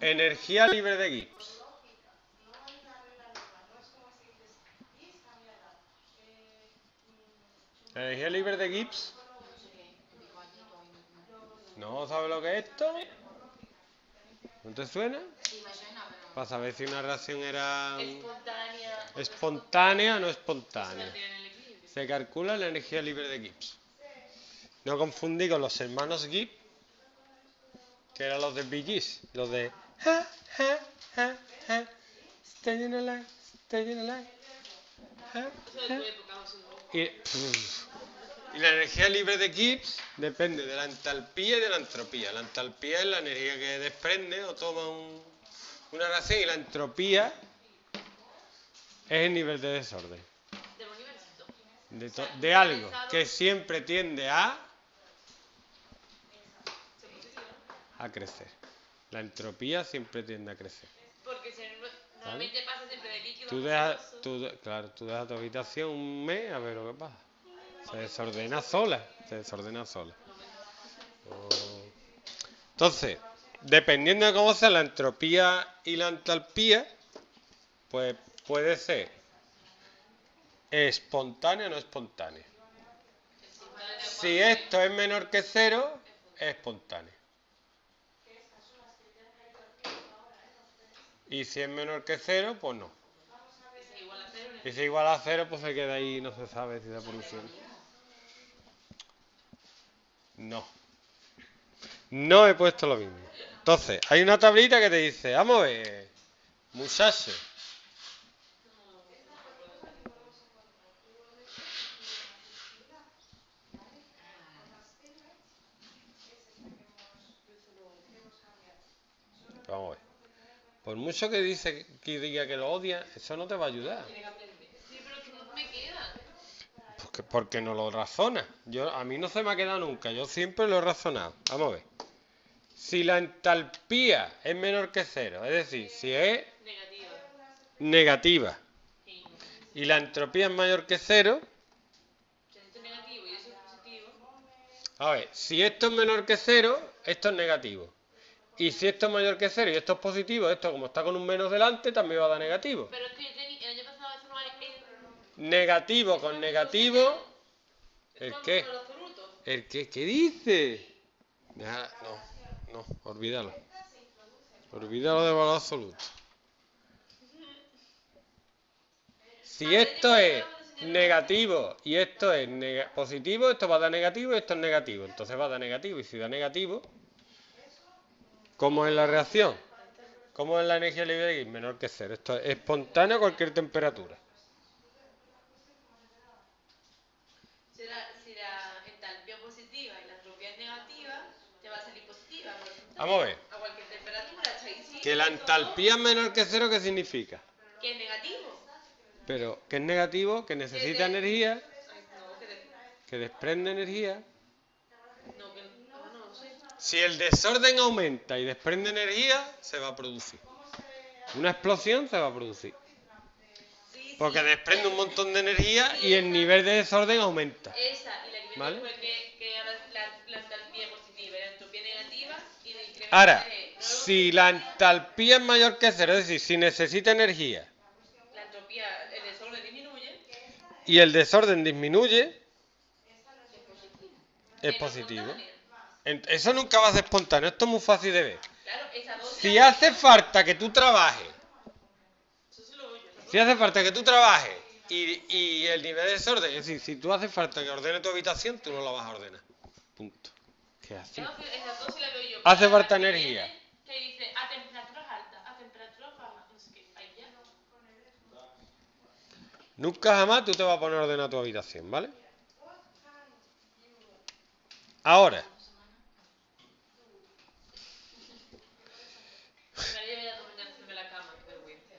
Energía libre de Gibbs. Energía libre de Gibbs. ¿No sabes lo que es esto? ¿No te suena? Sí, me suena, pero. Para saber si una reacción era Espontánea. espontánea o no espontánea. Se calcula la energía libre de Gibbs. No confundí con los hermanos Gibbs, que eran los de Bee Gees, los de Y, y la energía libre de Gibbs depende de la entalpía y de la entropía. La entalpía es la energía que desprende o toma un- una reacción y la entropía es el nivel de desorden. De. De, algo que siempre tiende a, a crecer. La entropía siempre tiende a crecer. Porque se, normalmente pasa siempre de líquido. Tú a dejas, tú, claro, tú dejas tu habitación un mes a ver lo que pasa. Se desordena sola, se desordena sola. Oh. Entonces, dependiendo de cómo sea la entropía y la entalpía, pues puede ser espontánea o no espontánea. Si esto es menor que cero, es espontáneo. Y si es menor que cero, pues no. Y si es igual a cero, pues se queda ahí, no se sabe si da polución. No. No he puesto lo mismo. Entonces, hay una tablita que te dice, vamos a ver, muchacho. Vamos a ver. Por mucho que dice que diga que lo odia, eso no te va a ayudar. Sí, pero que no me queda. Porque, porque no lo razona. Yo, a mí no se me ha quedado nunca. Yo siempre lo he razonado. Vamos a ver. Si la entalpía es menor que cero, es decir, si es Negativa. negativa Sí. y la entropía es mayor que cero, a ver, si esto es menor que cero, esto es negativo. Y si esto es mayor que cero y esto es positivo, esto como está con un menos delante, también va a dar negativo. Pero es que el año pasado eso no hay. Negativo con negativo, ¿el qué? ¿El qué? ¿Qué dice? No, no, olvídalo. Olvídalo de valor absoluto. Si esto es negativo y esto es positivo, esto va a dar negativo y esto es negativo. Entonces va a dar negativo y si da negativo, ¿cómo es la reacción? ¿Cómo es la energía libre Gibbs? Menor que cero. Esto es espontáneo a cualquier temperatura. Si la, si la entalpía positiva y la entropía es negativa, te va a salir positiva. Vamos a ver. A cualquier temperatura, Que la entalpía es menor que cero, ¿qué significa? Que es negativo. Pero que es negativo, que necesita energía, Ay, no, que de- que desprende energía. no, que no, no, no sé. Si el desorden aumenta y desprende energía, se va a producir. Una explosión se va a producir. Porque desprende un montón de energía y el nivel de desorden aumenta. Esa, y la que viene ¿Vale? Ahora, si la entalpía es mayor que cero, es decir, si necesita energía la entropía, el desorden disminuye, y el desorden disminuye, es positivo. Eso nunca va a ser espontáneo, esto es muy fácil de ver. Claro, esa dosis. Si hace falta que tú trabajes ¿no? Si hace falta que tú trabajes y, y el nivel de desorden, es decir, si tú hace falta que ordene tu habitación, tú no la vas a ordenar. Punto. ¿Qué que- la veo yo. Hace Cada falta que energía. Que dice a temperaturas altas, a temperaturas bajas, no sé qué. Ahí ya. Nunca jamás tú te vas a poner a ordenar tu habitación, ¿vale? Ahora, Me voy a dormir encima de la cama, qué vergüenza.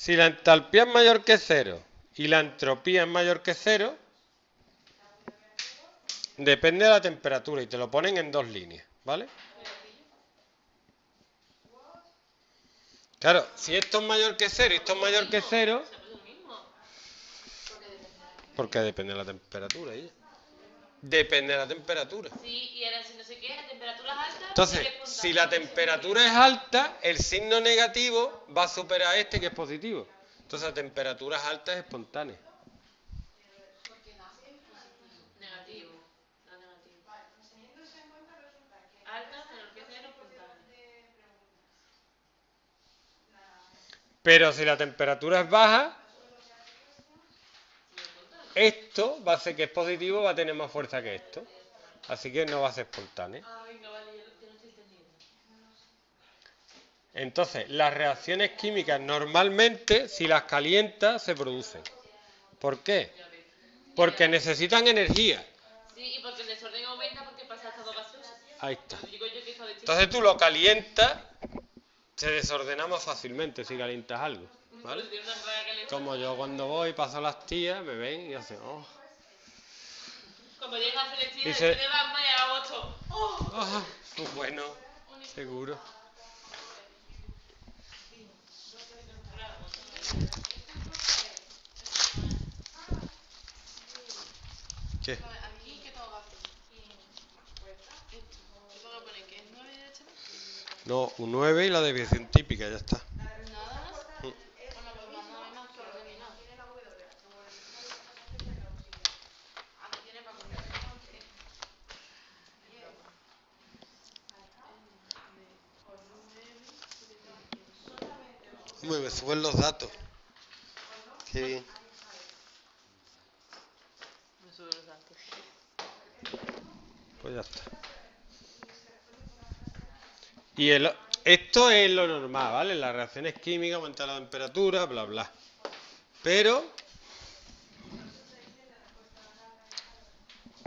Si la entalpía es mayor que cero y la entropía es mayor que cero, depende de la temperatura y te lo ponen en dos líneas, ¿vale? Claro, si esto es mayor que cero y esto es mayor que cero, porque depende de la temperatura. ¿eh? Depende de la temperatura. Sí, y ahora si no sé qué, a temperaturas altas. Entonces, sí que es espontáneo. si la temperatura es alta, el signo negativo va a superar este que es positivo. Entonces, a temperaturas altas es espontáneo. Negativo. No negativo. Alta, menor que cero, espontáneo. Pero si la temperatura es baja, esto va a ser que es positivo, va a tener más fuerza que esto. Así que no va a ser espontáneo. Ah. Entonces, las reacciones químicas normalmente, si las calientas, se producen. ¿Por qué? Porque necesitan energía. Sí, y porque el desorden aumenta porque pasa estado gaseoso. Ahí está. Entonces tú lo calientas, se desordena más fácilmente si calientas algo. ¿Vale? Como yo cuando voy, paso las tías, me ven y hacen, oh, Cuando llega a Celestina, Dice- dice de y agosto. ¡Oh! ah, pues bueno, seguro. ¿Qué? Aquí, ¿qué tengo que hacer? ¿Qué tengo que poner? ¿Que es 9 de este? No, un 9 y la desviación típica, ya está. Nada más. Bueno, pues vamos a ver más que ordenado. Aquí tiene para comer. Uy, me suben los datos. Qué bien. Me sube los datos. Pues ya está. Y el, esto es lo normal, ¿vale? Las reacciones químicas aumentan la temperatura, bla, bla. Pero,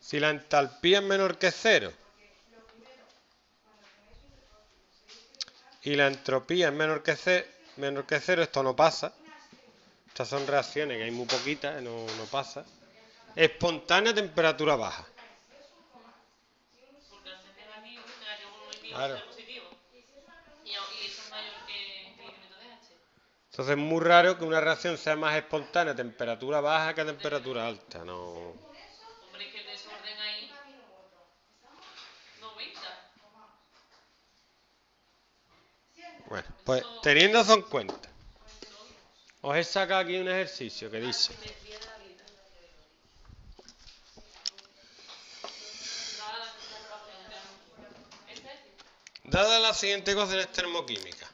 si la entalpía es menor que cero y la entropía es menor que, ce- menor que cero, esto no pasa. Estas son reacciones que hay muy poquitas, no, no pasa. Espontánea temperatura baja. Porque al ser negativo, negativo uno y mío Claro. es positivo. Y, y eso es mayor que el incremento de H. Entonces es muy raro que una reacción sea más espontánea a temperatura baja que a temperatura alta. No. Hombre, que el desorden ahí no aumenta. Bueno, pues teniendo eso en cuenta, os he sacado aquí un ejercicio que dice, dada la siguiente ecuaciones termoquímicas,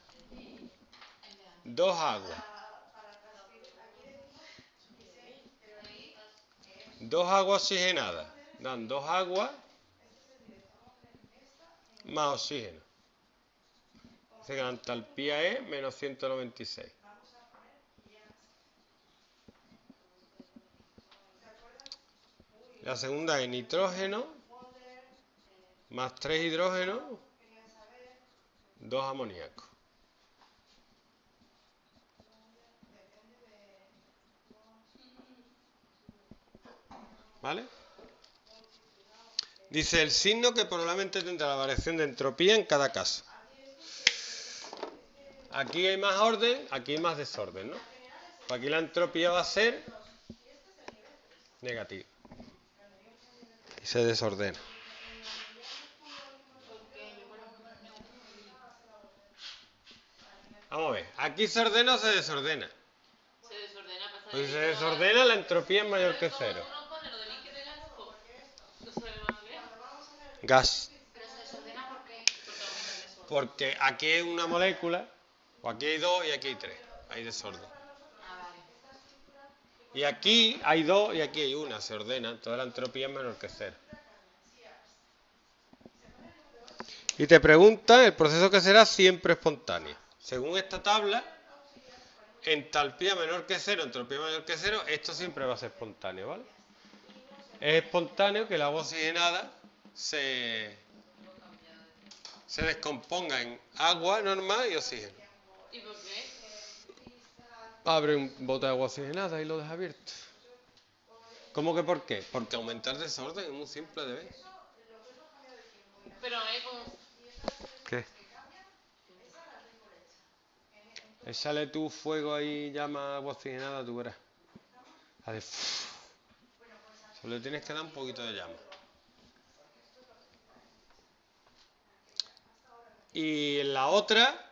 dos aguas, dos aguas oxigenadas, dan dos aguas más oxígeno. Dice que la entalpía es menos 196. La segunda es nitrógeno más tres hidrógenos, dos amoníacos. ¿Vale? Dice el signo que probablemente tendrá la variación de entropía en cada caso. Aquí hay más orden, aquí hay más desorden, ¿no? Pues aquí la entropía va a ser negativa. Y se desordena. Vamos a ver, aquí se ordena o se desordena. Se desordena, Pues si se desordena, la entropía es mayor que cero. Uno pone lo de líquido y gas, pues, no sabe más bien. Gas. Porque... Aquí hay una molécula, o aquí hay dos y aquí hay tres. Hay desorden. Ah. Y aquí hay dos y aquí hay una, se ordena. Toda la entropía es menor que cero. Y te pregunta el proceso que será siempre espontáneo. Según esta tabla, entalpía menor que cero, entropía mayor que cero, esto siempre va a ser espontáneo, ¿vale? Es espontáneo que el agua oxigenada se, se descomponga en agua normal y oxígeno. ¿Y por qué? Abre un bote de agua oxigenada y lo deja abierto. ¿Cómo que por qué? Porque aumenta el desorden, es muy simple de ver. Pero. ¿Qué? Échale tu fuego ahí, llama agua oxigenada, tú verás. Solo tienes que dar un poquito de llama. Y la otra,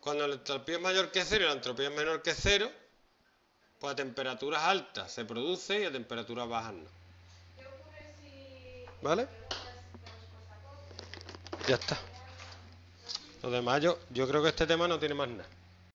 cuando la entropía es mayor que cero y la entropía es menor que cero, pues a temperaturas altas se produce y a temperaturas bajas no. ¿Qué ocurre si ¿Vale? Ya está. Lo demás, yo creo que este tema no tiene más nada.